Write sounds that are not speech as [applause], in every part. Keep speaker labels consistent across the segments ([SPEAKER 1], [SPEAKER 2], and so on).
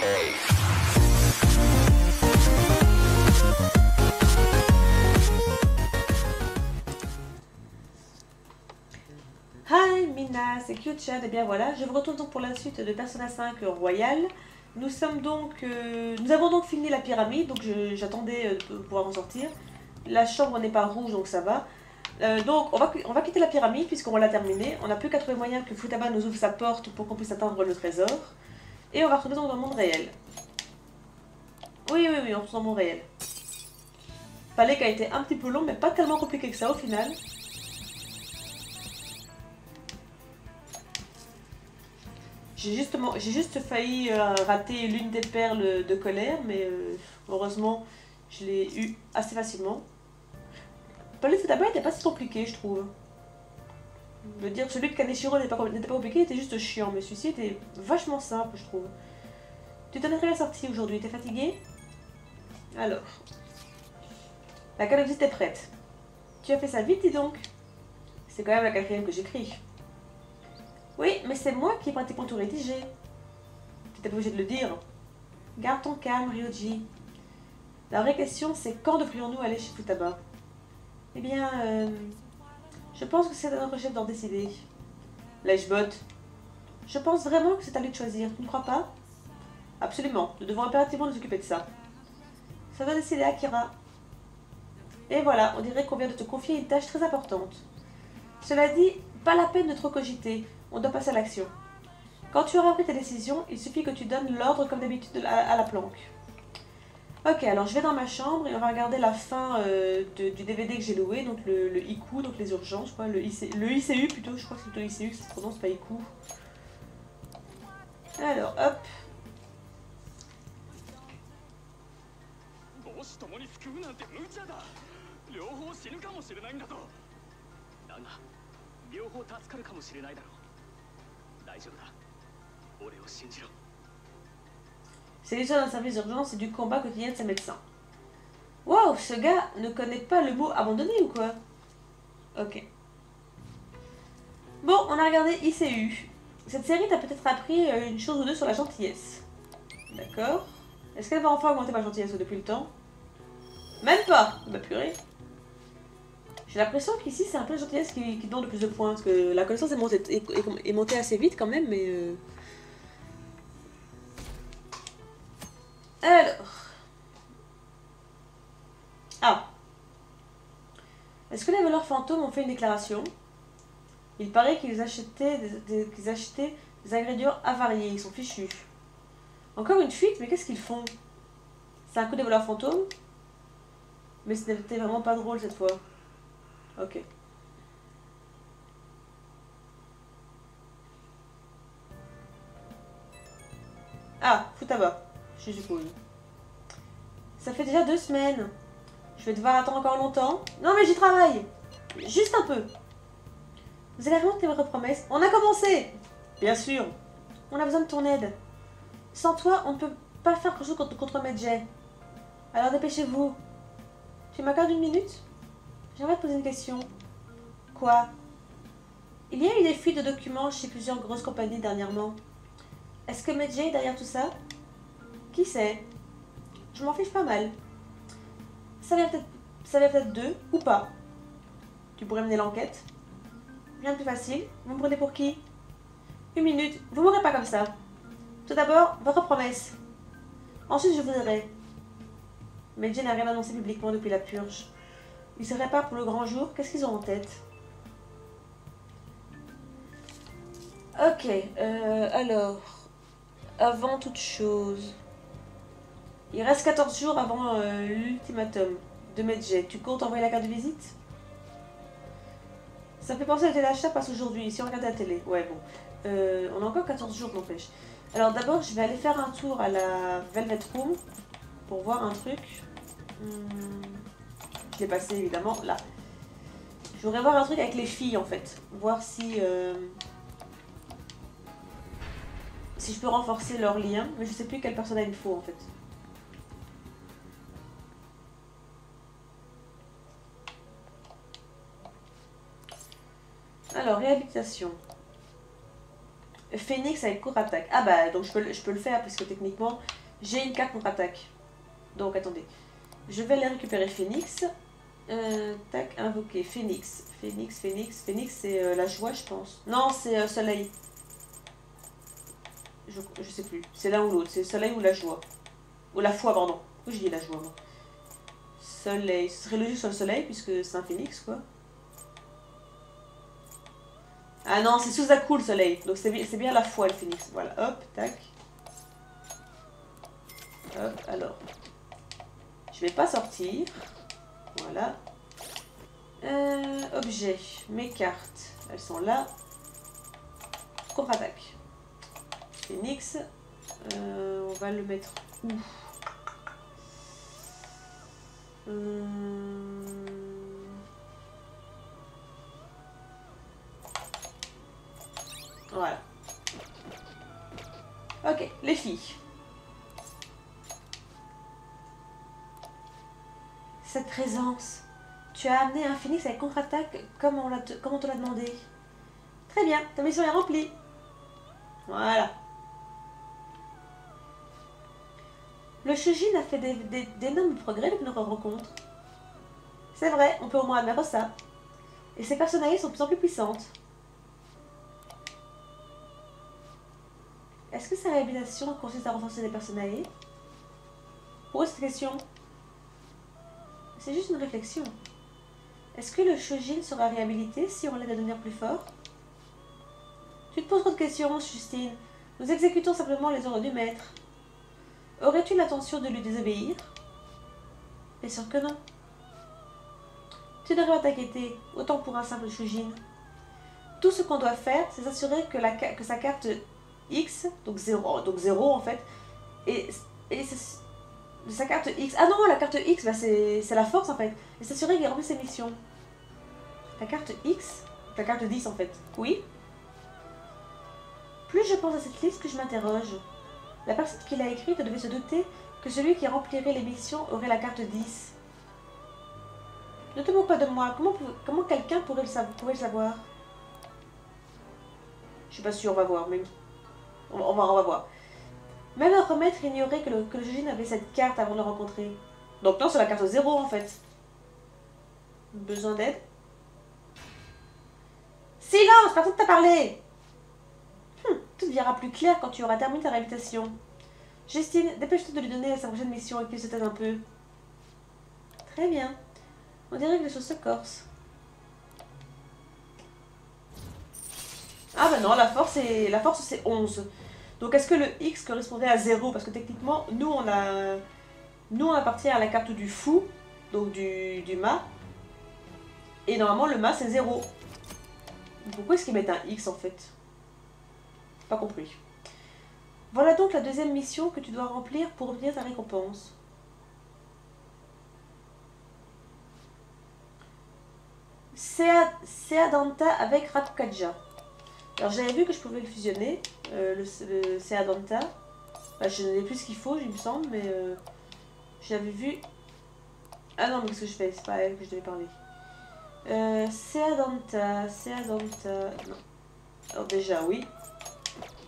[SPEAKER 1] Hi Mina, c'est Kyochan, et bien voilà, je vous retrouve donc pour la suite de Persona 5 Royal. Nous sommes donc, euh, nous avons donc fini la pyramide, donc j'attendais euh, de pouvoir en sortir. La chambre n'est pas rouge, donc ça va. Euh, donc on va, on va quitter la pyramide puisqu'on l'a terminée. On n'a plus qu'à trouver moyen que Futaba nous ouvre sa porte pour qu'on puisse atteindre le trésor. Et on va retourner dans le monde réel. Oui, oui, oui, on retourne dans le monde réel. Palais qui a été un petit peu long, mais pas tellement compliqué que ça au final. J'ai justement, j'ai juste failli euh, rater l'une des perles de colère, mais euh, heureusement, je l'ai eu assez facilement. Palais Futaba n'était pas si compliqué, je trouve. Veux dire, celui de Kaneshiro n'était pas, pas compliqué, il était juste chiant, mais celui-ci était vachement simple, je trouve. Tu t'en es très bien sorti aujourd'hui, t'es fatigué? Alors. La calopsite est prête. Tu as fait ça vite, dis donc. C'est quand même la quatrième que j'écris. Oui, mais c'est moi qui ai pratiquement tout rédigé. Tu n'étais pas obligé de le dire. Garde ton calme, Ryoji. La vraie question, c'est quand devrions-nous aller chez Futaba? Eh bien, euh, je pense que c'est à notre chef d'en décider. Lèche-bot. Je pense vraiment que c'est à lui de choisir, tu ne crois pas? Absolument, nous devons impérativement nous occuper de ça. Ça doit décider Akira. Et voilà, on dirait qu'on vient de te confier une tâche très importante. Cela dit, pas la peine de trop cogiter, on doit passer à l'action. Quand tu auras pris ta décision, il suffit que tu donnes l'ordre comme d'habitude à la planque. Ok, alors je vais dans ma chambre et on va regarder la fin euh, du DVD que j'ai loué, donc le, le ICU, donc les urgences, je crois, le, IC le ICU plutôt, je crois que c'est plutôt ICU ça se prononce, pas ICU. Alors, hop, C'est l'histoire d'un service d'urgence et du combat quotidien de ses médecins. Waouh, ce gars ne connaît pas le mot abandonné ou quoi? Ok. Bon, on a regardé ICU. Cette série t'a peut-être appris euh, une chose ou deux sur la gentillesse. D'accord. Est-ce qu'elle va enfin augmenter ma gentillesse depuis le temps? Même pas Bah purée. J'ai l'impression qu'ici c'est un peu la gentillesse qui, qui demande le plus de points. Parce que la connaissance est montée, assez vite quand même, mais... euh, Alors. Ah. Est-ce que les voleurs fantômes ont fait une déclaration? Il paraît qu'ils achetaient des, des- ingrédients avariés, ils sont fichus. Encore une fuite, mais qu'est-ce qu'ils font? C'est un coup des voleurs fantômes? Mais ce n'était vraiment pas drôle cette fois. Ok. Ah, Futaba, je suppose. Ça fait déjà deux semaines. Je vais devoir attendre encore longtemps. Non mais j'y travaille. Juste un peu. Vous allez vraiment tenir votre promesse On a commencé Bien sûr. On a besoin de ton aide. Sans toi, on ne peut pas faire quelque chose contre, contre Medjay. Alors dépêchez-vous. Tu m'accordes une minute? J'aimerais te poser une question. Quoi? Il y a eu des fuites de documents chez plusieurs grosses compagnies dernièrement. Est-ce que Medjay est derrière tout ça? Qui sait Je m'en fiche pas mal. Ça vient peut-être peut-être d'eux ou pas. Tu pourrais mener l'enquête. Bien plus facile. Vous me prenez pour qui? Une minute. Vous mourrez pas comme ça. Tout d'abord, votre promesse. Ensuite, je vous dirai. Medjay n'a rien annoncé publiquement depuis la purge. Ils se préparent pour le grand jour. Qu'est-ce qu'ils ont en tête? Ok, euh, alors, avant toute chose, il reste 14 jours avant euh, l'ultimatum de Medjay. Tu comptes envoyer la carte de visite? Ça fait penser à la télé achat passe aujourd'hui, si on regarde la télé. Ouais, bon. Euh, on a encore 14 jours, n'empêche. Alors d'abord, je vais aller faire un tour à la Velvet Room pour voir un truc. L'ai passé évidemment là. Je voudrais voir un truc avec les filles en fait. Voir si. euh, si je peux renforcer leur lien, mais je sais plus quel personnage il me faut en fait. Alors, réhabilitation. Phoenix avec contre-attaque. Ah bah, donc je peux, le- faire, puisque techniquement, j'ai une carte contre-attaque. Donc, attendez. Je vais aller récupérer Phoenix. Euh, tac, invoquer. Phoenix. Phoenix, Phoenix. Phoenix, c'est euh, la joie, je pense. Non, c'est euh, soleil. Je, je sais plus. C'est l'un ou l'autre. C'est soleil ou la joie. Ou la foi, pardon. Pourquoi j'ai dit la joie, moi? Soleil. Ce serait logique sur le soleil, puisque c'est un phénix, quoi. Ah non, c'est Suzaku le soleil. Donc c'est bien, la foi, le phénix. Voilà, hop, tac. Hop, alors. Je vais pas sortir. Voilà. Euh, objet. Mes cartes. Elles sont là. Contre-attaque. Phoenix. Euh, on va le mettre où? Hum. Voilà. Ok, les filles. Cette présence. Tu as amené un phénix avec contre-attaque comme on, te- l'a demandé. Très bien, ta mission est remplie. Voilà. Le Shujin a fait d'énormes progrès depuis notre rencontre. C'est vrai, on peut au moins admettre ça. Et ses personnalités sont de plus en plus puissantes. Est-ce que sa réhabilitation consiste à renforcer les personnalités? Pourquoi cette question? C'est juste une réflexion. Est-ce que le Shujin sera réhabilité si on l'aide à devenir plus fort? Tu te poses trop de questions, Justine. Nous exécutons simplement les ordres du maître. Aurais-tu l'intention de lui désobéir? Bien sûr que non. Tu devrais pas t'inquiéter, autant pour un simple Shujin. Tout ce qu'on doit faire, c'est s'assurer que sa carte X, donc 0, donc 0 en fait, et, et sa carte X. Ah non, la carte X, bah c'est la force en fait. Et s'assurer qu'il remplit ses missions. La carte X La carte 10 en fait. Oui Plus je pense à cette liste, plus je m'interroge. La personne qui l'a écrite devait se douter que celui qui remplirait les missions aurait la carte 10. Ne te moque pas de moi. Comment, comment quelqu'un pourrait le savoir? Je suis pas sûre, on va voir. Même... On, va, on voir. Même notre maître ignorait que le, que avait cette carte avant de le rencontrer. Donc non, c'est la carte 0 en fait. Besoin d'aide? Silence Personne t'a parlé Hum, Tout deviendra plus clair quand tu auras terminé ta réhabilitation. Justine, dépêche-toi de lui donner sa prochaine mission et qu'il se taise un peu. Très bien. On dirait que les choses se corsent. Ah bah non, la force est la force c'est 11. Donc est-ce que le X correspondrait à 0 Parce que techniquement, nous on a nous on appartient à la carte du fou, donc du, du mât. Et normalement le mât c'est 0. Pourquoi est-ce qu'ils mettent un X en fait? Pas compris. Voilà donc la deuxième mission que tu dois remplir pour obtenir ta récompense. Sea- Seadanta avec Ratkaja. Alors j'avais vu que je pouvais fusionner, euh, le, Seadanta. Je n'ai plus ce qu'il faut, il me semble, mais euh, j'avais vu. Ah non, mais qu'est-ce que je fais? C'est pas à elle que je devais parler. Euh, Seadanta, Seadanta. Non. Alors déjà, oui.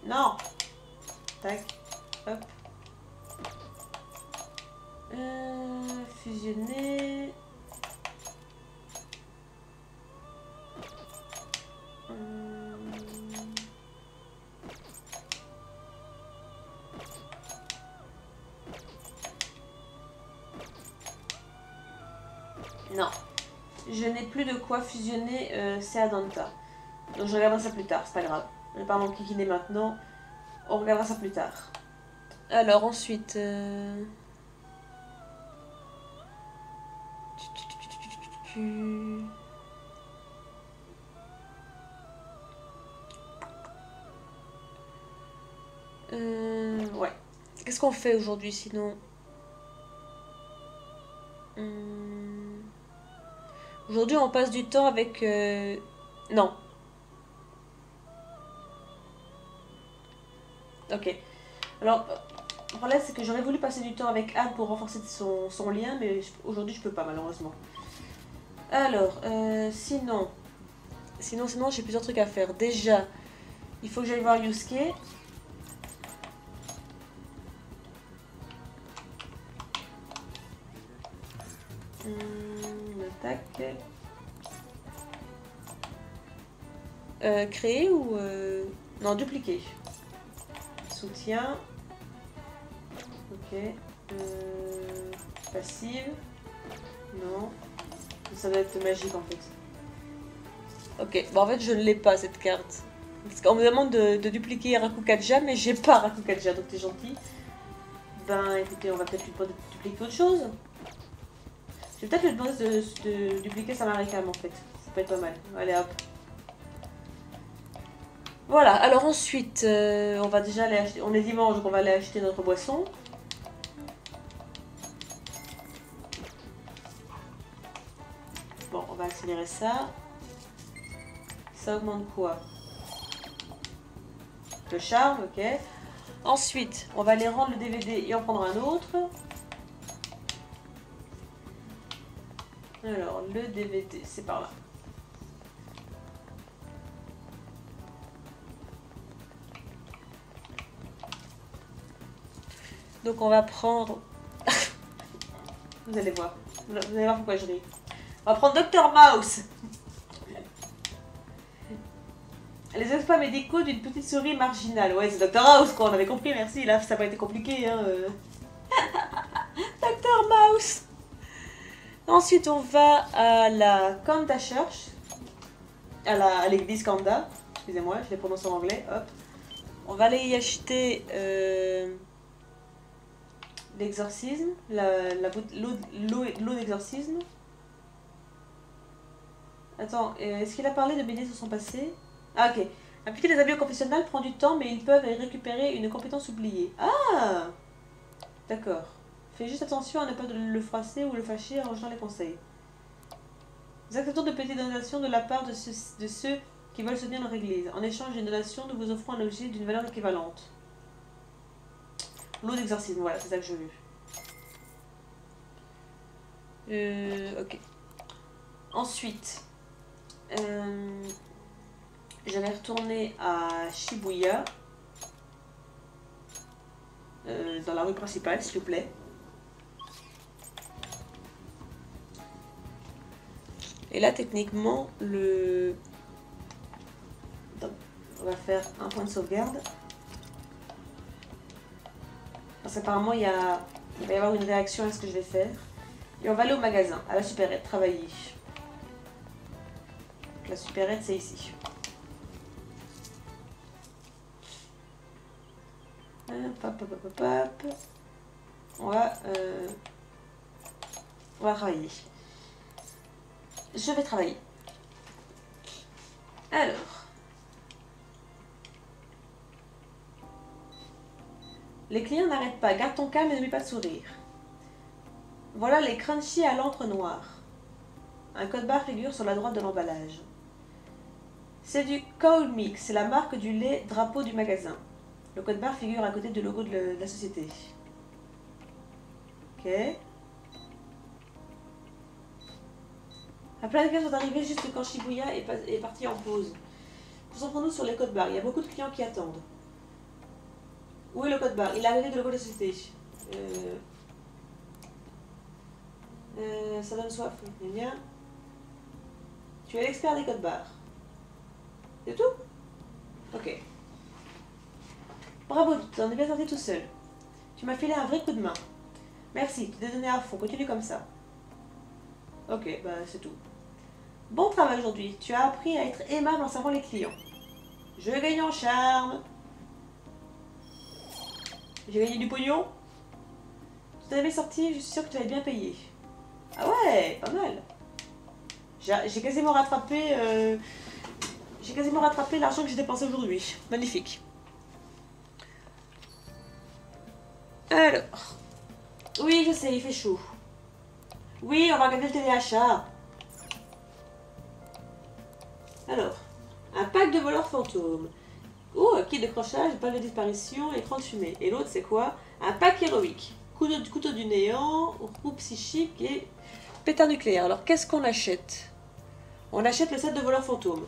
[SPEAKER 1] Non Tac. Hop. Euh, fusionner. Hum. Non. Je n'ai plus de quoi fusionner euh, Seadanta. Donc je regarderai ça plus tard, c'est pas grave. Je vais pas m'enquiquiner maintenant. On regardera ça plus tard. Alors ensuite... euh, Euh, ouais. Qu'est-ce qu'on fait aujourd'hui sinon? Hum, Aujourd'hui on passe du temps avec... euh, Non. Ok. Alors, le problème c'est que j'aurais voulu passer du temps avec Anne pour renforcer son, lien, mais aujourd'hui je peux pas malheureusement. Alors, euh, sinon... Sinon, sinon j'ai plusieurs trucs à faire. Déjà, Il faut que j'aille voir Yusuke. Euh, créer ou... euh, Non, dupliquer. Soutien. Ok. Euh, Passive. Non. Ça doit être magique en fait. Ok, bon en fait je ne l'ai pas cette carte. Parce qu'on me demande de, dupliquer Rakukaja, mais j'ai pas Rakukaja, donc t'es gentil. Ben écoutez, on va peut-être lui dupliquer autre chose. Je peut-être lui demander de, dupliquer Samarikam en fait. Ça peut être pas mal. Allez hop. Voilà, alors ensuite, euh, on va déjà aller acheter. On est dimanche, donc on va aller acheter notre boisson. Bon, on va accélérer ça. Ça augmente quoi? Le charme, ok. Ensuite, on va aller rendre le DVD et en prendre un autre. Alors, le DVD, c'est par là. Donc on va prendre... [laughs] Vous allez voir. Vous allez voir pourquoi je ris. On va prendre Dr Mouse. Les exploits médicaux d'une petite souris marginale. Ouais, c'est Dr House quoi, on avait compris, merci. Là, ça n'a pas été compliqué. Hein. [laughs] Dr Mouse. Ensuite, on va à la Kanda Church. À l'église Kanda. Excusez-moi, je l'ai prononcé en anglais. Hop. On va aller y acheter euh, l'exorcisme, l'eau d'exorcisme. Attends, euh, est-ce qu'il a parlé de BD sur son passé? Ah ok. Appliquer des habits au confessionnal prend du temps, mais ils peuvent récupérer une compétence oubliée. Ah D'accord. Fais juste attention à ne pas le froisser ou le fâcher en rejetant les conseils. Nous acceptons de petites donations de la part de, ceux- qui veulent soutenir notre église. En échange d'une donation, nous vous offrons un objet d'une valeur équivalente. L'eau d'exorcisme, voilà, c'est ça que je veux. Euh, ok. Ensuite, euh, je vais retourner à Shibuya, euh, dans la rue principale, s'il vous plaît. Et là, techniquement, le... On va faire un point de sauvegarde. Parce qu'apparemment, il, y a... il va y avoir une réaction à ce que je vais faire. Et on va aller au magasin, à la supérette, travailler. La supérette, c'est ici. Hop, hop, hop. On va, euh, on va travailler. Je vais travailler. Alors. Les clients n'arrêtent pas. Garde ton calme et n'oublie pas de sourire. Voilà les crunchy à l'encre noire. Un code barre figure sur la droite de l'emballage. C'est du Cold Mix, c'est la marque du lait drapeau du magasin. Le code barre figure à côté du logo de la société. Ok. La de clients sont arrivés juste quand Shibuya est, parti en pause. Concentrons-nous sur les codes barres. Il y a beaucoup de clients qui attendent. Où est le code barre Il est côté du logo de la société. Euh... Euh, ça donne soif. Gna. Tu es l'expert des codes barres. C'est tout? Ok. Bravo, tu en es bien sorti tout seul. Tu m'as filé un vrai coup de main. Merci, tu t'es donné à fond. Continue comme ça. Ok, bah c'est tout. Bon travail aujourd'hui. Tu as appris à être aimable en servant les clients. Je gagne en charme. J'ai gagné du pognon. Tu t'avais sorti, je suis sûre que tu avais bien payé. Ah ouais, pas mal. J'ai quasiment rattrapé. euh, J'ai quasiment rattrapé l'argent que j'ai dépensé aujourd'hui. Magnifique. Alors. Oui, je sais, il fait chaud. Oui, on va regarder le téléachat. Alors, un pack de voleurs fantômes. Oh, kit de crochage, balle de disparition, écran de fumée. Et l'autre, c'est quoi? Un pack héroïque. Couteau, couteau du néant, roue psychique et pétard nucléaire. Alors, qu'est-ce qu'on achète? On achète le set de voleurs fantômes.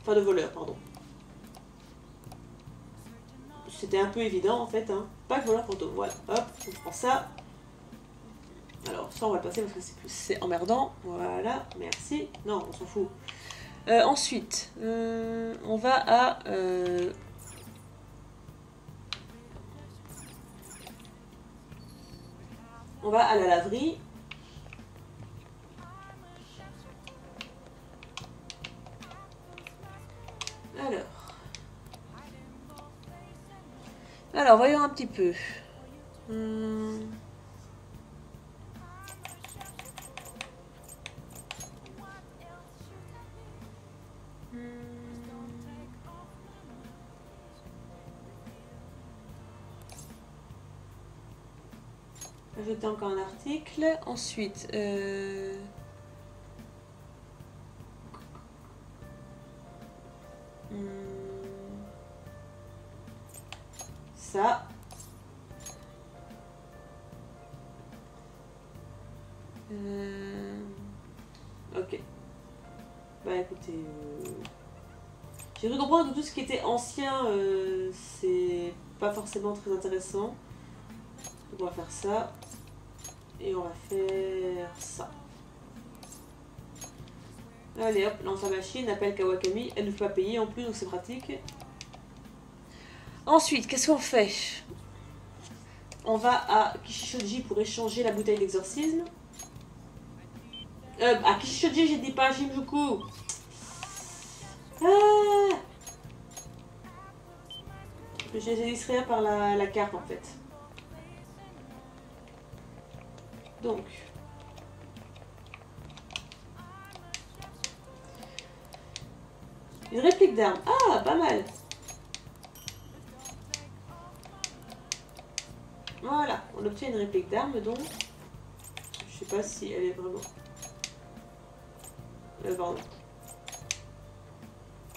[SPEAKER 1] Enfin, de voleurs, pardon. c'était un peu évident en fait. Hein. Pas que voleur fantôme. Voilà, hop, on prend ça. Alors, ça, on va le passer parce que c'est emmerdant. Voilà, merci. Non, on s'en fout. Euh, ensuite, euh, on va à... Euh, on va à la laverie. Alors. Alors, voyons un petit peu. Hmm. Encore un article. Ensuite, euh... hmm. ça. Euh... Ok. Bah écoutez, euh... j'ai cru comprendre que tout ce qui était ancien, c'est pas forcément très intéressant. On va faire ça. Et on va faire ça. Allez hop, lance la machine, appelle Kawakami. Elle ne fait pas payer en plus, donc c'est pratique. Ensuite, qu'est-ce qu'on fait? On va à Kishishoji pour échanger la bouteille d'exorcisme. Euh, à Kishishoji, j'ai dit pas à Shinjuku. Ah J'ai distrait par la, la carte en fait. Donc. Une réplique d'arme. Ah, pas mal. Voilà, on obtient une réplique d'arme donc. Je sais pas si elle est vraiment. Euh, pardon.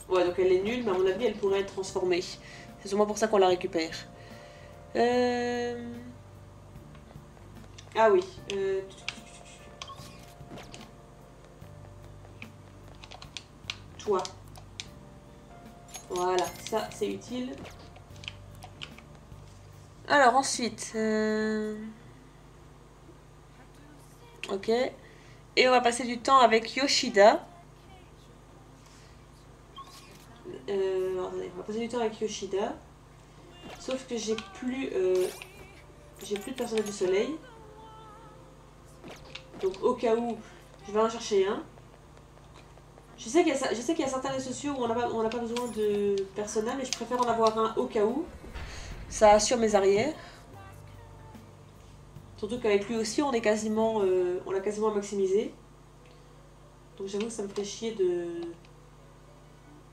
[SPEAKER 1] Ouais, donc elle est nulle, mais à mon avis, elle pourrait être transformée. C'est sûrement pour ça qu'on la récupère. Euh... Ah oui. Euh... Toi. Voilà, ça c'est utile. Alors ensuite... Euh... Ok. Et on va passer du temps avec Yoshida. Euh, on va passer du temps avec Yoshida. Sauf que j'ai plus... Euh, j'ai plus de personnage du soleil. Donc au cas où, je vais en chercher un. Je sais qu'il y, a certains réseaux sociaux où on n'a pas, besoin de personnel, mais je préfère en avoir un au cas où. Ça assure mes arrières. Surtout qu'avec lui aussi, on euh, l'a quasiment maximisé. Donc j'avoue que ça me fait chier de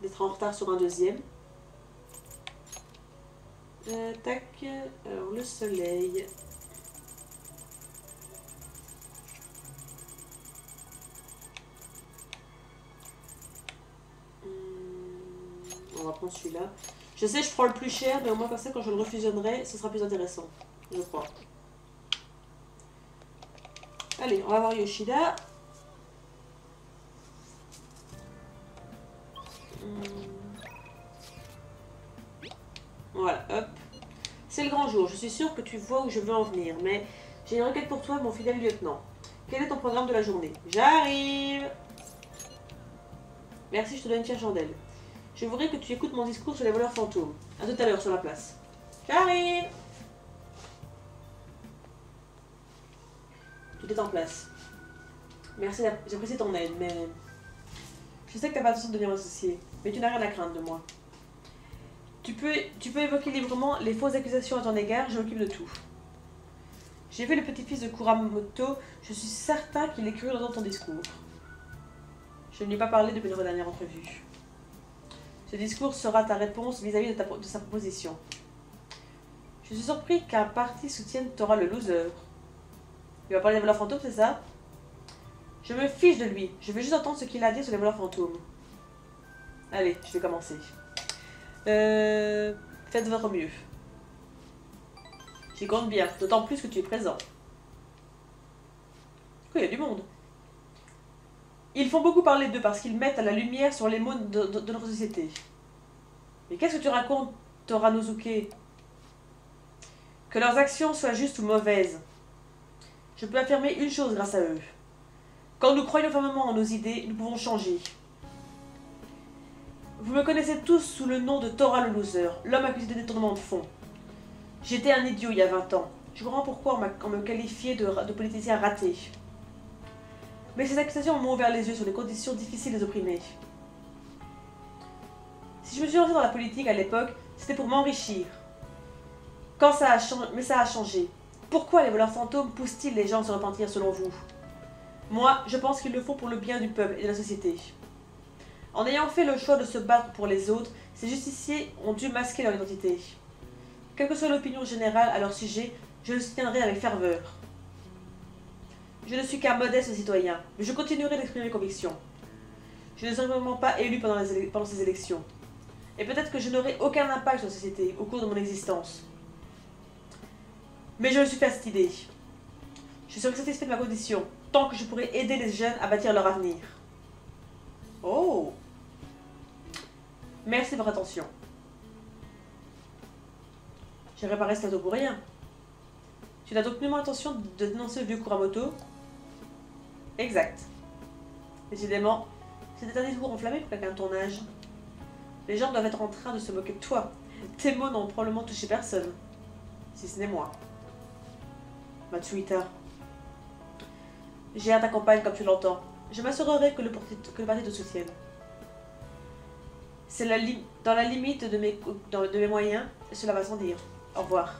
[SPEAKER 1] d'être en retard sur un deuxième. Euh, tac, alors le soleil. On va prendre celui-là. Je sais, je prends le plus cher, mais au moins comme ça, quand je le refusionnerai, ce sera plus intéressant. Je crois. Allez, on va voir Yoshida. Voilà, hop. C'est le grand jour. Je suis sûre que tu vois où je veux en venir, mais j'ai une requête pour toi, mon fidèle lieutenant. Quel est ton programme de la journée? J'arrive Merci, je te donne une chandelle. Je voudrais que tu écoutes mon discours sur les voleurs fantômes. A tout à l'heure sur la place. J'arrive Tout est en place. Merci, j'apprécie ton aide, mais... Je sais que t'as pas l'intention de devenir associé, mais tu n'as rien à craindre de moi. Tu peux, tu peux évoquer librement les fausses accusations à ton égard, je m'occupe de tout. J'ai vu le petit-fils de Kuramoto, je suis certain qu'il est curieux dans ton discours. Je ne lui ai pas parlé depuis notre dernière entrevue. Ce discours sera ta réponse vis-à-vis de, sa proposition. Je suis surpris qu'un parti soutienne Torah le loser. Il va parler des voleurs fantômes, c'est ça? Je me fiche de lui. Je veux juste entendre ce qu'il a à dire sur les voleurs fantômes. Allez, je vais commencer. Euh, faites votre mieux. J'y compte bien, d'autant plus que tu es présent. il y a du monde? Ils font beaucoup parler d'eux parce qu'ils mettent à la lumière sur les mots de, notre société. Mais qu'est-ce que tu racontes, Toranosuke Que leurs actions soient justes ou mauvaises. Je peux affirmer une chose grâce à eux. Quand nous croyons fermement en nos idées, nous pouvons changer. Vous me connaissez tous sous le nom de Thora le loser, l'homme accusé de détournement de fonds. J'étais un idiot il y a 20 ans. Je comprends pourquoi on, me qualifiait de politicien raté. Mais ces accusations m'ont ouvert les yeux sur les conditions difficiles des opprimés. Si je me suis lancé dans la politique à l'époque, c'était pour m'enrichir. Quand mais ça a changé. Pourquoi les voleurs fantômes poussent-ils les gens à se repentir selon vous? Moi, je pense qu'ils le font pour le bien du peuple et de la société. En ayant fait le choix de se battre pour les autres, ces justiciers ont dû masquer leur identité. Quelle que soit l'opinion générale à leur sujet, je le soutiendrai avec ferveur. Je ne suis qu'un modeste citoyen, mais je continuerai d'exprimer mes convictions. Je ne serai vraiment pas élu pendant, ces élections. Et peut-être que je n'aurai aucun impact sur la société au cours de mon existence. Mais je me suis fait cette idée. Je serai satisfait de ma condition, tant que je pourrai aider les jeunes à bâtir leur avenir. Oh Merci de votre attention. J'ai réparé ce plateau pour rien. Tu n'as donc nullement l'intention de dénoncer le vieux Kuramoto Exact. Décidément, c'était un discours enflammé pour quelqu'un de ton âge. Les gens doivent être en train de se moquer de toi. Tes mots n'ont probablement touché personne. Si ce n'est moi. J'ai hâte ta campagne comme tu l'entends. Je m'assurerai que le, parti te soutienne. C'est dans la limite de mes, de mes moyens, cela va sans dire. Au revoir.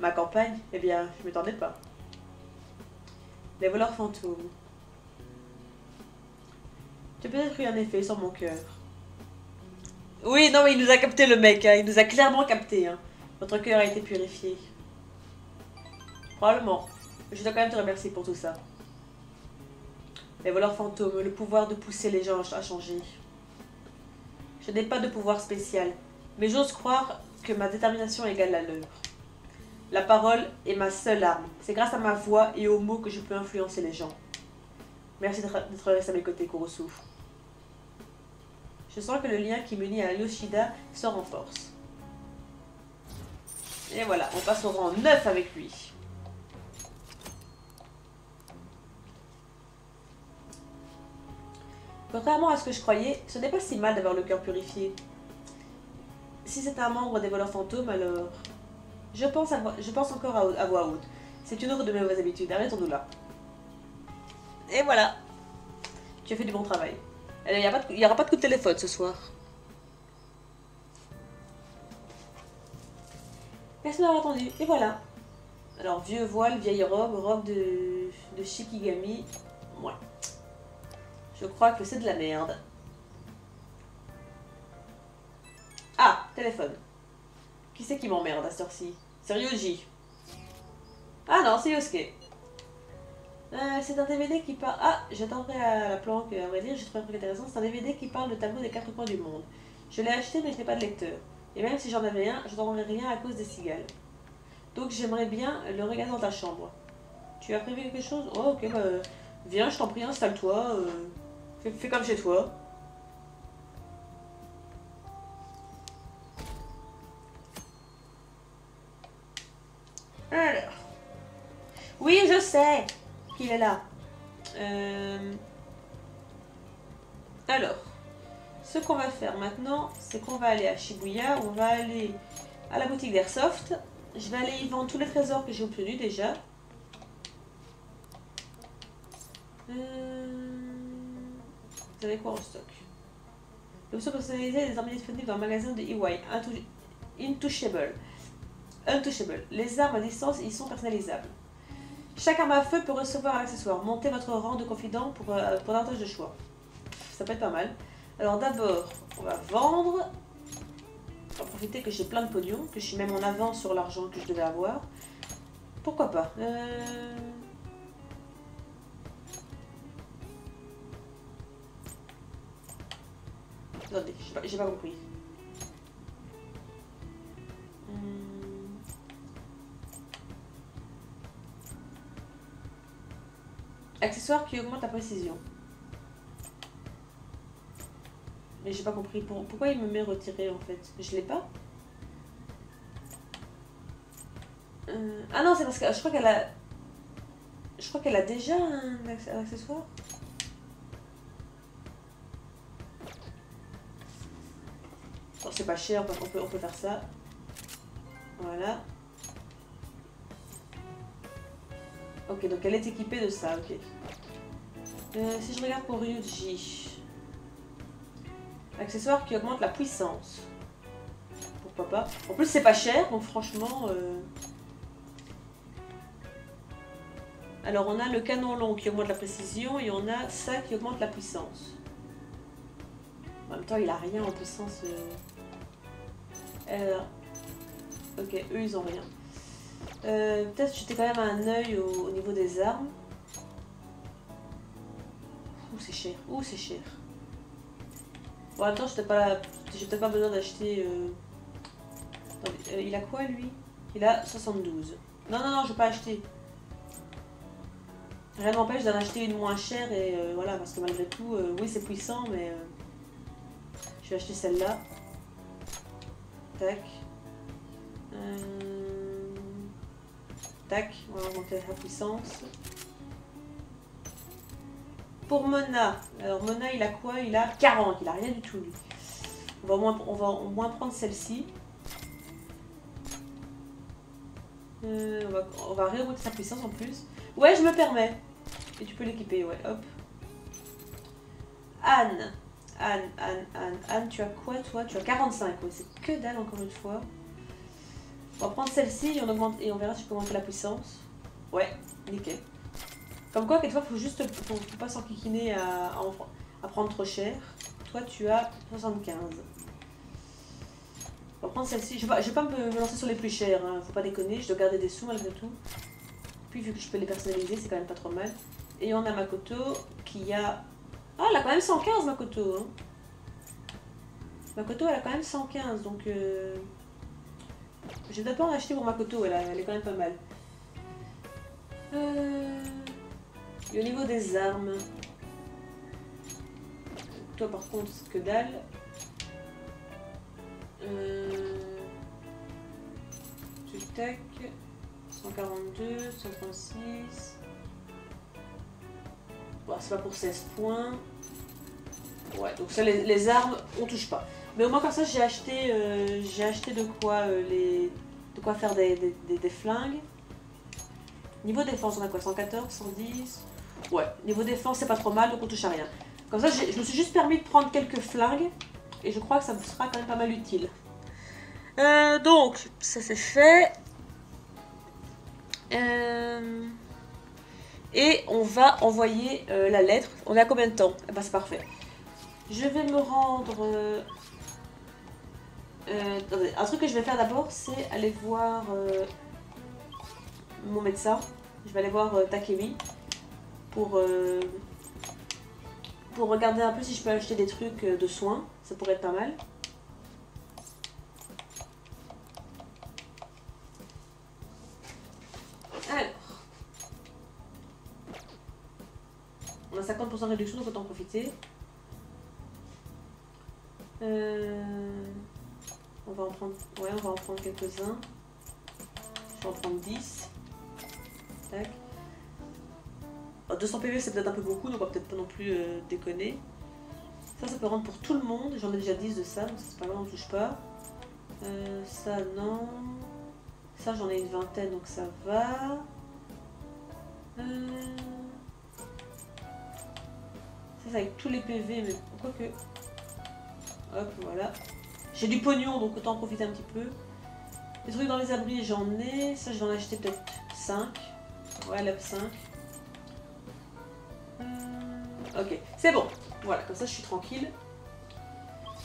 [SPEAKER 1] Ma campagne Eh bien, je m'attendais pas. Les voleurs fantômes. Tu as peut-être eu un effet sur mon cœur. Oui, non, mais il nous a capté le mec, hein. il nous a clairement capté. Hein. Votre cœur a été purifié. Probablement. Je dois quand même te remercier pour tout ça. Les voleurs fantômes, le pouvoir de pousser les gens à changer. Je n'ai pas de pouvoir spécial, mais j'ose croire que ma détermination égale la leur. La parole est ma seule arme. C'est grâce à ma voix et aux mots que je peux influencer les gens. Merci d'être resté à mes côtés, Kurosu. Je sens que le lien qui m'unit à Yoshida se renforce. Et voilà, on passe au rang 9 avec lui. Contrairement à ce que je croyais, ce n'est pas si mal d'avoir le cœur purifié. Si c'est un membre des voleurs fantômes, alors... Je pense, je pense encore à, voix haute. C'est une autre de mes mauvaises habitudes. Arrêtons-nous là. Et voilà. Tu as fait du bon travail. Il n'y aura pas de coup de téléphone ce soir. Merci d'avoir attendu. Et voilà. Alors, vieux voile, vieille robe, robe de, de Shikigami. Ouais. Je crois que c'est de la merde. Ah, téléphone. Qui c'est qui m'emmerde à cette heure-ci? C'est Ryoji. Ah non, c'est Yosuke. Euh, c'est un DVD qui parle... Ah, j'attendrai à la planque, à vrai dire, j'ai trouvé un truc intéressant. C'est un DVD qui parle de tableau des quatre coins du monde. Je l'ai acheté, mais je n'ai pas de lecteur. Et même si j'en avais un, je n'en rien à cause des cigales. Donc j'aimerais bien le regarder dans ta chambre. Tu as prévu quelque chose? Oh, ok, bah, viens, je t'en prie, installe-toi. Euh, fais comme chez toi. Qu'il est là. Euh, alors, ce qu'on va faire maintenant, c'est qu'on va aller à Shibuya, on va aller à la boutique d'Airsoft. Je vais aller y vendre tous les trésors que j'ai obtenus déjà. Euh, vous avez quoi en stock? L'option personnalisée est désormais disponible dans le magasin de EY, Intouchable. Untouchable. Les armes à distance y sont personnalisables. Chaque arme à feu peut recevoir un accessoire. Montez votre rang de confident pour, euh, pour davantage de choix. Ça peut être pas mal. Alors d'abord, on va vendre. On va profiter que j'ai plein de pognon, que je suis même en avance sur l'argent que je devais avoir. Pourquoi pas euh... Attendez, j'ai pas compris. Accessoire qui augmente la précision. Mais j'ai pas compris. Pour- Pourquoi il me met retiré en fait? Je l'ai pas? Euh, Ah non, c'est parce que je crois qu'elle a. Je crois qu'elle a déjà un, acc- un accessoire. C'est pas cher, on peut, on peut faire ça. Voilà. Ok, donc elle est équipée de ça, ok. Euh, si je regarde pour Ryuji. Accessoire qui augmente la puissance. Pourquoi pas. En plus, c'est pas cher, donc franchement. euh, Alors, on a le canon long qui augmente la précision et on a ça qui augmente la puissance. En même temps, il a rien en puissance. euh. Alors, ok, eux ils ont rien. Euh, Peut-être jeter quand même un œil au, au niveau des armes. Ouh, c'est cher. Ouh, c'est cher. Bon, j'ai peut-être pas, j'ai peut-être pas besoin d'acheter. euh, euh, il a quoi lui? Il a 72. Non, non, non, je vais pas acheter. Rien n'empêche d'en acheter une moins chère et voilà, parce que malgré tout, oui, c'est puissant, mais je vais acheter celle-là. Tac. Tac, on va augmenter la puissance. Pour Mona, alors Mona il a quoi? Il a 40, il a rien du tout lui. On va au moins, on va moins prendre celle-ci. Euh, on va, on sa puissance en plus. Ouais, je me permets. Et tu peux l'équiper, ouais, hop. Anne. Anne, Anne, Anne, Anne, tu as quoi toi? Tu as 45, ouais, c'est que dalle encore une fois. On va prendre celle-ci et on augmente et on verra si je peux augmenter la puissance. Ouais, nickel. Comme quoi, quelquefois, faut juste faut, faut pas s'enquiquiner à, à, en- à prendre trop cher. Toi, tu as 75. On va prendre celle-ci. Je vais pas, je vais pas me, me lancer sur les plus chers, hein. faut pas déconner. Je dois garder des sous malgré tout. Puis, vu que je peux les personnaliser, c'est quand même pas trop mal. Et on a Makoto qui a. Ah, elle a quand même 115, Makoto. Hein. Makoto, elle a quand même 115, donc. Euh... Je pas en acheter pour Makoto, elle, elle est quand même pas mal. Euh... Et au niveau des armes. Toi par contre, que dalle. Euh... Tac. 142, 136. Bon, c'est pas pour 16 points. Ouais, donc ça, les, les armes, on touche pas. Mais au moins comme ça, j'ai acheté, euh, j'ai acheté de quoi euh, les, de quoi faire des, des, flingues. Niveau défense, on a quoi 114, 110 Ouais, niveau défense, c'est pas trop mal, donc on touche à rien. Comme ça, je me suis juste permis de prendre quelques flingues. Et je crois que ça me sera quand même pas mal utile. Euh, donc, ça c'est fait. Et on va envoyer la lettre. On est à combien de temps? Eh ben, c'est parfait. Je vais me rendre... euh, un truc que je vais faire d'abord, c'est aller voir euh, mon médecin. Je vais aller voir euh, Takemi pour, pour regarder un peu si je peux acheter des trucs de soins. Ça pourrait être pas mal. Alors. On a 50% de réduction, donc autant en profiter. Euh, On va en prendre. Ouais, on va en prendre quelques-uns. Je vais en prendre 10. Tac. Alors, 200 PV c'est peut-être un peu beaucoup, donc on va peut-être pas non plus euh, déconner. Ça, ça peut rendre pour tout le monde. J'en ai déjà 10 de ça, donc c'est pas grave, on touche pas. Euh, ça, non. Ça, j'en ai une vingtaine, donc ça va. Euh, Ça, c'est avec tous les PV, mais pourquoi que. Hop, voilà. J'ai du pognon, donc autant en profiter un petit peu. Les trucs dans les abris, j'en ai. Ça, je vais en acheter peut-être 5. Ouais, 5. Euh, Ok, c'est bon. Voilà, comme ça, je suis tranquille.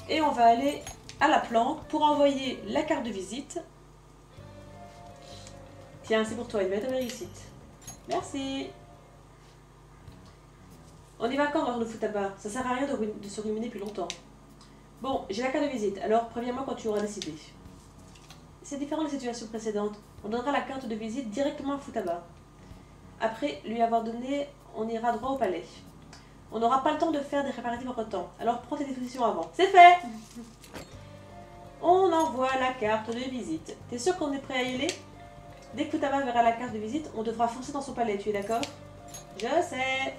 [SPEAKER 1] Et on va aller à la planque pour envoyer la carte de visite. Tiens, c'est pour toi, il va être réussite. Merci. On y va quand le Futaba Ça sert à rien de, se ruminer plus longtemps. Bon, j'ai la carte de visite, alors préviens-moi quand tu auras décidé. C'est différent des situations précédentes. On donnera la carte de visite directement à Futaba. Après lui avoir donné, on ira droit au palais. On n'aura pas le temps de faire des réparatifs entre temps. Alors prends tes dispositions avant. C'est fait On envoie la carte de visite. T'es sûr qu'on est prêt à y aller? Dès que Futaba verra la carte de visite, on devra foncer dans son palais, tu es d'accord? Je sais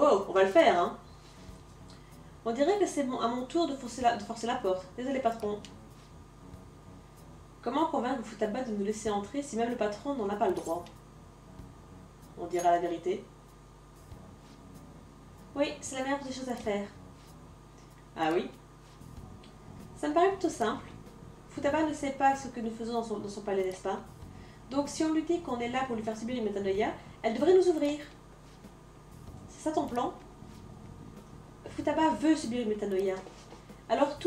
[SPEAKER 1] Oh, on va le faire, hein On dirait que c'est bon, à mon tour de forcer, la, de forcer la porte. Désolé, patron. Comment convaincre Futaba de nous laisser entrer si même le patron n'en a pas le droit? On dira la vérité. Oui, c'est la meilleure des choses à faire. Ah oui? Ça me paraît plutôt simple. Futaba ne sait pas ce que nous faisons dans son, palais, n'est-ce pas? Donc si on lui dit qu'on est là pour lui faire subir une métanoïa, elle devrait nous ouvrir. Ton plan Futaba veut subir une métanoïa. Alors,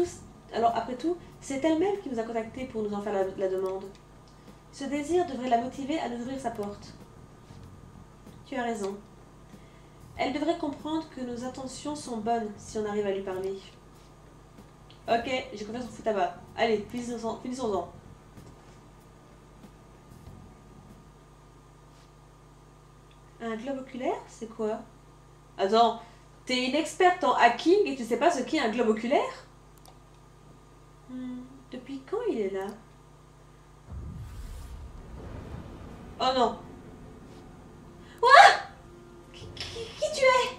[SPEAKER 1] alors après tout, c'est elle-même qui nous a contactés pour nous en faire la, la demande. Ce désir devrait la motiver à nous ouvrir sa porte. Tu as raison. Elle devrait comprendre que nos intentions sont bonnes si on arrive à lui parler. Ok, j'ai confiance en Futaba. Allez, finissons-en. finissons-en. Un globe oculaire C'est quoi? Attends, t'es une experte en hacking et tu sais pas ce qu'est un globe oculaire? Hmm, Depuis quand il est là? Oh non. Quoi qui, qui- qui tu es?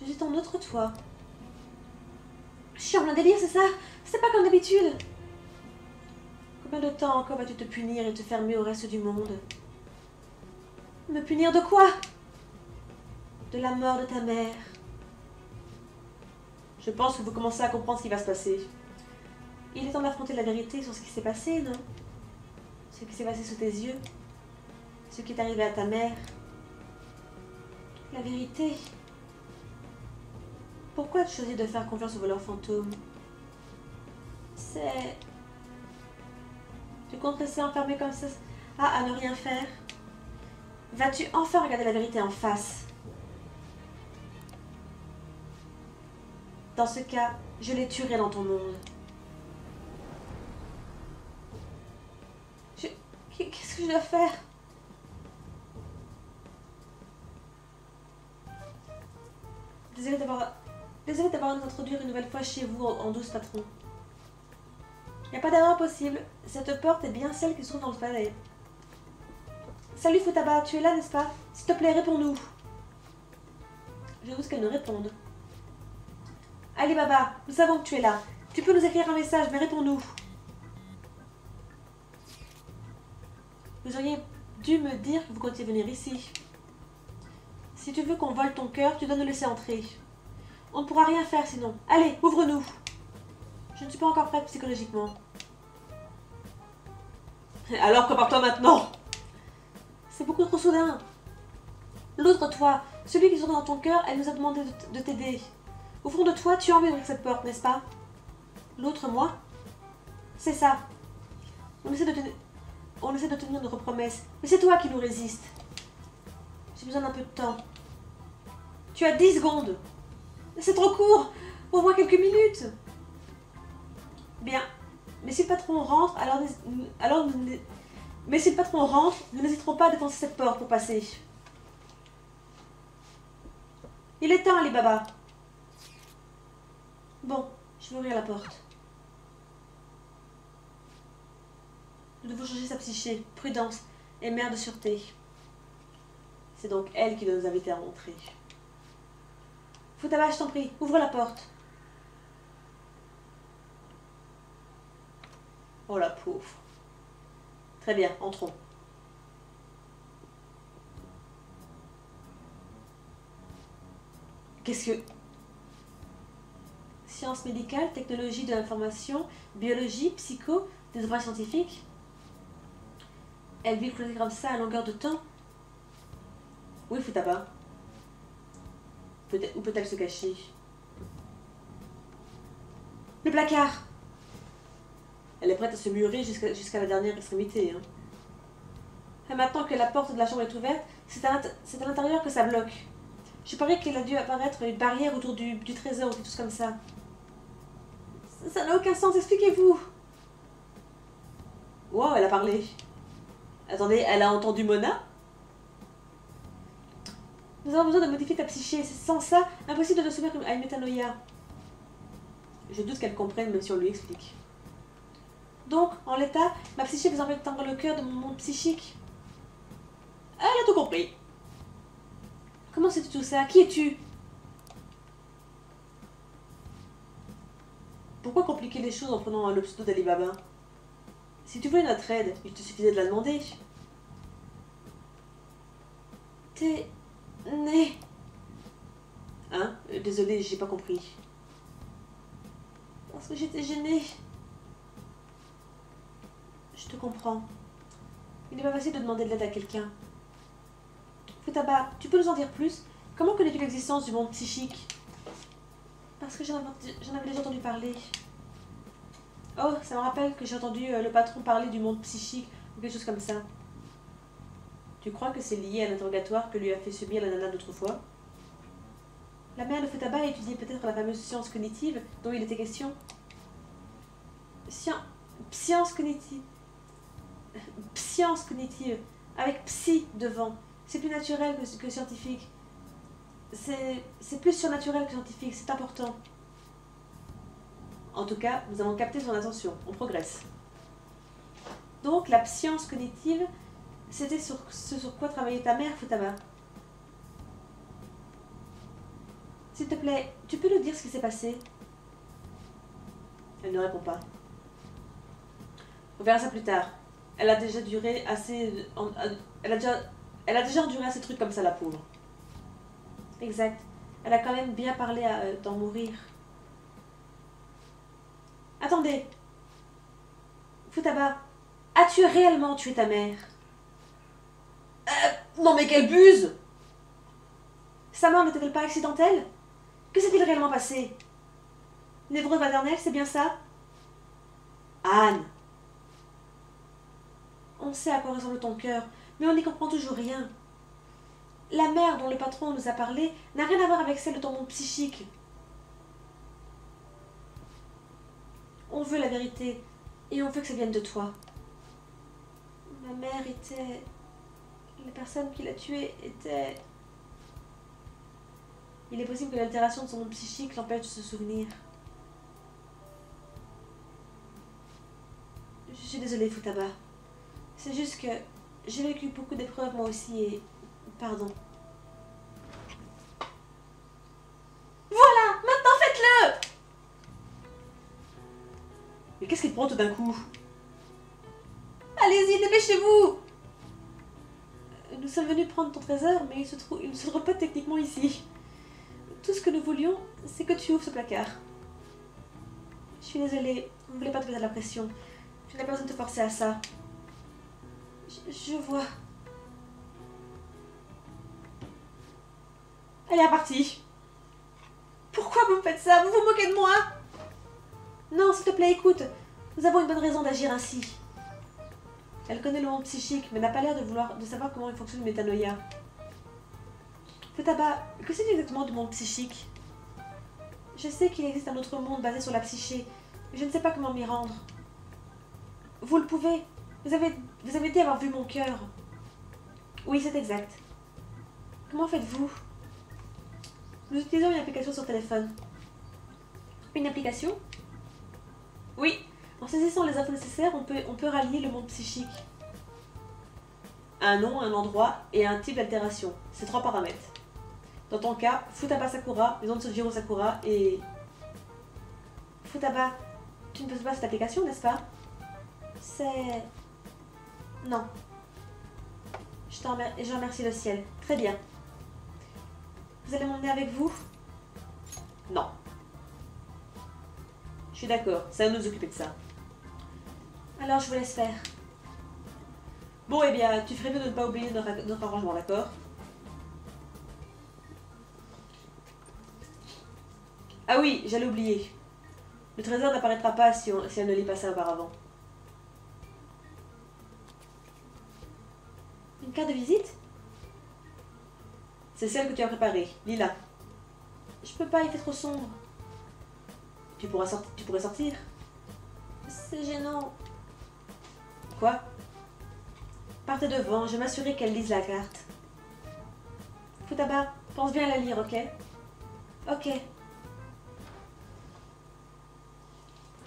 [SPEAKER 1] Je suis ton autre toi. Je suis en plein délire, c'est ça? C'est pas comme d'habitude. Combien de temps encore vas-tu te punir et te fermer au reste du monde? Me punir de quoi? De la mort de ta mère. Je pense que vous commencez à comprendre ce qui va se passer. Il est temps d'affronter la vérité sur ce qui s'est passé, non? Ce qui s'est passé sous tes yeux. Ce qui est arrivé à ta mère. La vérité. Pourquoi tu choisis de faire confiance aux voleurs fantômes C'est... Tu comptes rester enfermé comme ça Ah, à ne rien faire? Vas-tu enfin regarder la vérité en face? Dans ce cas, je les tuerai dans ton monde. Qu'est-ce que je dois faire? Désolée d'avoir... Désolée d'avoir nous introduire une nouvelle fois chez vous en, douce patron. Il n'y a pas d'erreur possible. Cette porte est bien celle qui se trouve dans le palais. Salut Futaba, tu es là, n'est-ce pas? S'il te plaît, réponds-nous. Je veux qu'elle nous réponde. Allez Baba, nous savons que tu es là. Tu peux nous écrire un message, mais réponds-nous. Vous auriez dû me dire que vous comptiez venir ici. Si tu veux qu'on vole ton cœur, tu dois nous laisser entrer. On ne pourra rien faire sinon. Allez, ouvre-nous. Je ne suis pas encore prête psychologiquement. Alors prépare-toi maintenant? C'est beaucoup trop soudain. L'autre toi, celui qui se trouve dans ton cœur, elle nous a demandé de t'aider. Au fond de toi, tu as envie d'ouvrir cette porte, n'est-ce pas? L'autre, moi? C'est ça. On essaie, de tenir... Notre promesse, mais c'est toi qui nous résistes. J'ai besoin d'un peu de temps. Tu as 10 secondes. C'est trop court. Au moins quelques minutes. Bien. Mais si le patron rentre, alors, alors Mais si le patron rentre, nous n'hésiterons pas à défoncer cette porte pour passer. Il est temps, Alibaba. Bon, je vais ouvrir la porte. Nous devons changer sa psyché, prudence et mère de sûreté. C'est donc elle qui doit nous inviter à rentrer. Futaba, je t'en prie, ouvre la porte. Oh la pauvre. Très bien, entrons. Qu'est-ce que... Sciences médicales, technologie de l'information, biologie, psycho, des ouvrages scientifiques. Elle vit comme ça à longueur de temps. Oui, Futaba. Peut-être, où peut-elle se cacher Le placard Elle est prête à se murer jusqu'à la dernière extrémité. Hein. Et maintenant que la porte de la chambre est ouverte, c'est à l'int- c'est à l'intérieur que ça bloque. Je parie qu'il a dû apparaître une barrière autour du, du trésor ou quelque chose comme ça. Ça- n'a aucun sens, expliquez-vous Wow, elle a parlé. Attendez, elle a entendu Mona? Nous avons besoin de modifier ta psyché. Sans ça, impossible de te soumettre à une métanoïa. Je doute qu'elle comprenne, même si on lui explique. Donc, en l'état, ma psyché vous empêche d'entendre le cœur de mon monde psychique. Elle a tout compris. Comment sais-tu tout ça? Qui es-tu? Pourquoi compliquer les choses en prenant le pseudo d'Alibaba Si tu voulais notre aide, il te suffisait de la demander. T'es né. Hein? Euh, Désolé, j'ai pas compris. Parce que j'étais gênée. Je te comprends. Il n'est pas facile de demander de l'aide à quelqu'un. Futaba, tu peux nous en dire plus? Comment connais-tu l'existence du monde psychique? Parce que j'en avais, déjà entendu parler. Oh, ça me rappelle que j'ai entendu euh, le patron parler du monde psychique ou quelque chose comme ça. Tu crois que c'est lié à l'interrogatoire que lui a fait subir la nana d'autrefois? La mère de Futaba a étudié peut-être la fameuse science cognitive dont il était question. Scien- Science cognitive. Science cognitive. Avec psy devant. C'est plus naturel que scientifique. C'est plus surnaturel que scientifique, c'est important. En tout cas, nous avons capté son attention. On progresse. Donc, la science cognitive, c'était sur ce sur quoi travaillait ta mère, Futaba. S'il te plaît, tu peux nous dire ce qui s'est passé? Elle ne répond pas. On verra ça plus tard. Elle a déjà duré assez. Elle a déjà, elle a déjà enduré assez de trucs comme ça, la pauvre. Exact. Elle a quand même bien parlé euh, d'en mourir. Attendez. Futaba, as-tu réellement tué ta mère? Euh, Non mais quelle buse Sa mort n'était-elle pas accidentelle? Que s'est-il réellement passé? Névrose maternelle, c'est bien ça? Anne On sait à quoi ressemble ton cœur, mais on n'y comprend toujours rien. La mère dont le patron nous a parlé n'a rien à voir avec celle de ton monde psychique. On veut la vérité, et on veut que ça vienne de toi. Ma mère était... La personne qui l'a tuée était... Il est possible que l'altération de son monde psychique l'empêche de se souvenir. Je suis désolée, Futaba. C'est juste que j'ai vécu beaucoup d'épreuves moi aussi et... Pardon. Voilà Maintenant faites-le Mais qu'est-ce qui te prend tout d'un coup? Allez-y, dépêchez-vous Nous sommes venus prendre ton trésor, mais il ne se trouve pas techniquement ici. Tout ce que nous voulions, c'est que tu ouvres ce placard. Je suis désolée, on ne voulait pas te mettre la pression. Je n'ai pas besoin de te forcer à ça. Je vois. Elle est repartie. Pourquoi vous faites ça? Vous vous moquez de moi? Non, s'il te plaît, écoute. Nous avons une bonne raison d'agir ainsi. Elle connaît le monde psychique, mais n'a pas l'air de vouloir de savoir comment il fonctionne le métanoïa. Futaba, que c'est exactement du monde psychique? Je sais qu'il existe un autre monde basé sur la psyché, mais je ne sais pas comment m'y rendre. Vous le pouvez. Vous avez, vous avez dit avoir vu mon cœur. Oui, c'est exact. Comment faites-vous? Nous utilisons une application sur téléphone. Une application? Oui. En saisissant les infos nécessaires, on peut, on peut rallier le monde psychique. Un nom, un endroit et un type d'altération. C'est trois paramètres. Dans ton cas, Futaba Sakura, maison de Sojiro Sakura et... Futaba, tu ne peux pas cette application, n'est-ce pas? C'est... Non. Je, t'en remer- je remercie le ciel. Très bien. Vous allez m'emmener avec vous Non. Je suis d'accord, c'est à nous d'occuper de ça. Alors je vous laisse faire. Bon, eh bien, tu ferais mieux de ne pas oublier notre, notre arrangement, d'accord? Ah oui, j'allais oublier. Le trésor n'apparaîtra pas si, on- si elle ne lit pas ça auparavant. Une carte de visite? C'est celle que tu as préparée. Lila. Je peux pas, il fait trop sombre. Tu, pourras sorti- tu pourrais sortir C'est gênant. Quoi? Partez devant, je vais m'assurer qu'elle lise la carte. Futaba, pense bien à la lire, ok? Ok.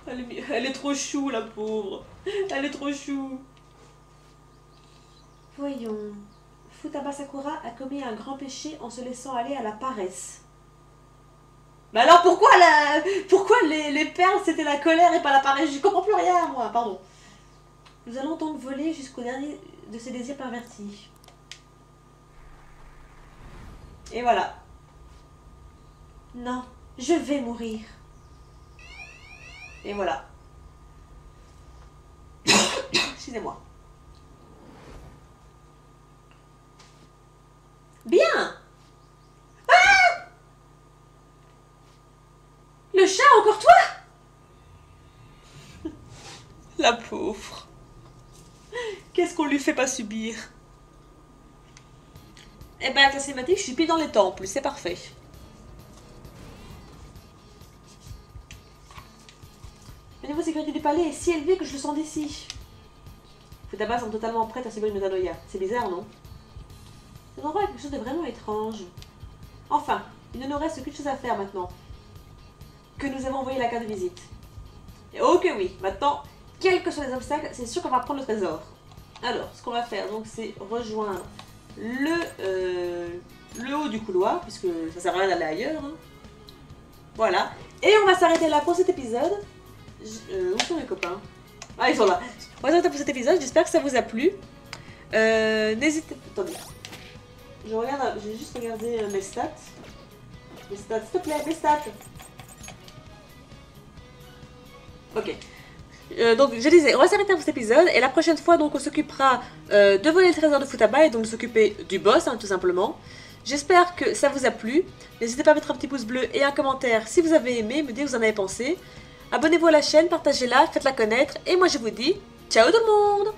[SPEAKER 1] Elle est, elle est trop chou, la pauvre. Elle est trop chou. Voyons. Futaba Sakura a commis un grand péché en se laissant aller à la paresse. Mais alors pourquoi la... pourquoi les, les perles c'était la colère et pas la paresse? Je comprends plus rien moi, pardon. Nous allons donc voler jusqu'au dernier de ses désirs pervertis. Et voilà. Non, je vais mourir. Et voilà. [coughs] Excusez-moi. Bien Ah Le chat, encore toi [laughs] La pauvre. Qu'est-ce qu'on lui fait pas subir Eh ben, avec la cinématique, je suis pile dans les temples, c'est parfait. Le niveau de sécurité du palais est si élevé que je le sens d'ici. Futaba semble totalement prête à subir une Metanoia. C'est bizarre, non? Cet endroit a quelque chose de vraiment étrange. Enfin, il ne nous reste qu'une chose à faire maintenant. Que nous avons envoyé la carte de visite. Et oh que oui, maintenant, quels que soient les obstacles, c'est sûr qu'on va prendre le trésor. Alors, ce qu'on va faire, donc, c'est rejoindre le, euh, le haut du couloir, puisque ça sert à rien d'aller ailleurs. hein. Voilà. Et on va s'arrêter là pour cet épisode. Euh, où sont mes copains? Ah, ils sont là. On va s'arrêter pour cet épisode. J'espère que ça vous a plu. Euh, N'hésitez pas. Je regarde, j'ai juste regardé euh, mes stats. Mes stats, s'il te plaît, mes stats. Ok. Euh, donc je disais, on va s'arrêter pour cet épisode et la prochaine fois donc on s'occupera euh, de voler le trésor de Futaba et donc s'occuper du boss hein, tout simplement. J'espère que ça vous a plu. N'hésitez pas à mettre un petit pouce bleu et un commentaire si vous avez aimé, me dire que vous en avez pensé. Abonnez-vous à la chaîne, partagez-la, faites-la connaître et moi je vous dis ciao tout le monde